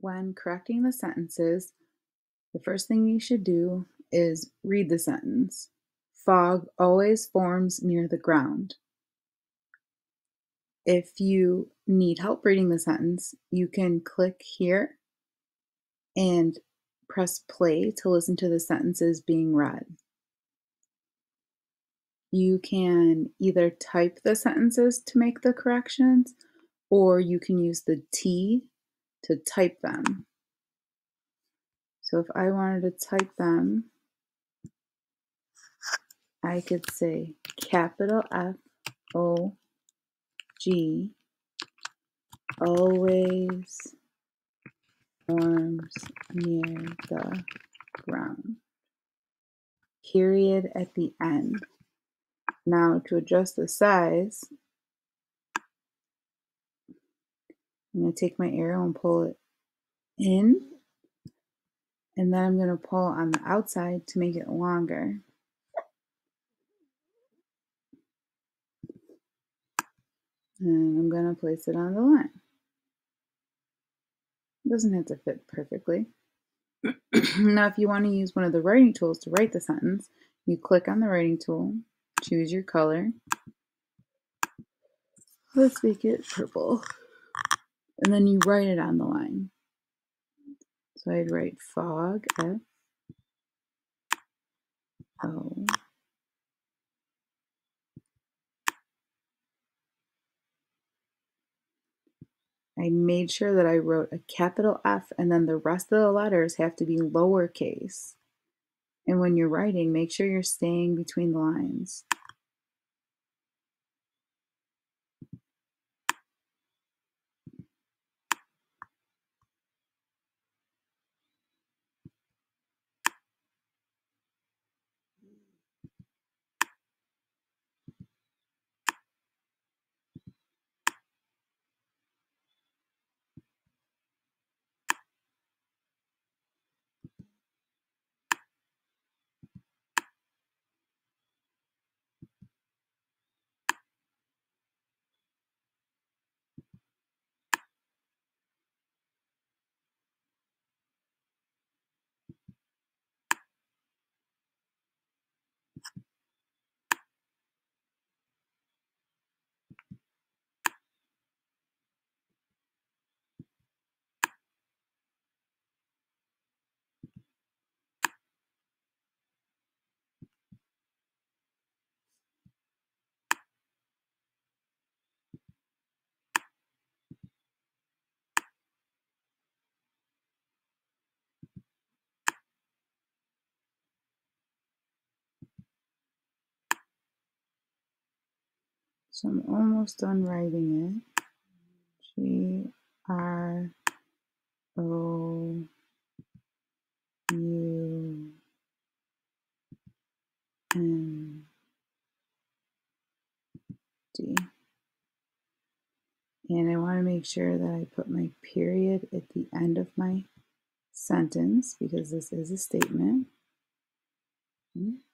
When correcting the sentences, the first thing you should do is read the sentence. Fog always forms near the ground. If you need help reading the sentence, you can click here and press play to listen to the sentences being read. You can either type the sentences to make the corrections, or you can use the T to type them. So if I wanted to type them, I could say capital F O G always forms near the ground. Period at the end. Now to adjust the size, I'm going to take my arrow and pull it in. And then I'm going to pull on the outside to make it longer. And I'm going to place it on the line. It doesn't have to fit perfectly. now, if you want to use one of the writing tools to write the sentence, you click on the writing tool, choose your color. Let's make it purple. And then you write it on the line. So I'd write fog, F O I made sure that I wrote a capital F and then the rest of the letters have to be lowercase. And when you're writing, make sure you're staying between the lines. So I'm almost done writing it. G R O U N D. And I want to make sure that I put my period at the end of my sentence because this is a statement. Okay.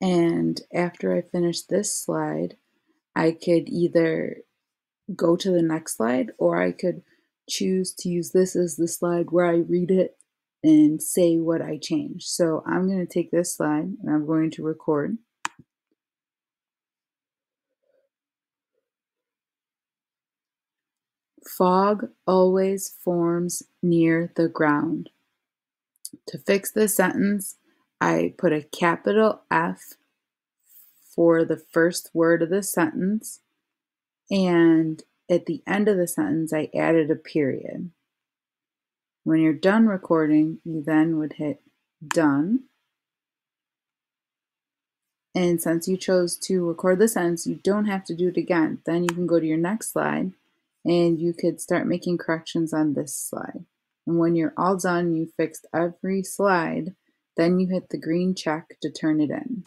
And after I finish this slide, I could either go to the next slide or I could choose to use this as the slide where I read it and say what I changed. So I'm going to take this slide and I'm going to record. Fog always forms near the ground. To fix this sentence, I put a capital F for the first word of the sentence, and at the end of the sentence, I added a period. When you're done recording, you then would hit done. And since you chose to record the sentence, you don't have to do it again. Then you can go to your next slide and you could start making corrections on this slide. And when you're all done, you fixed every slide, then you hit the green check to turn it in.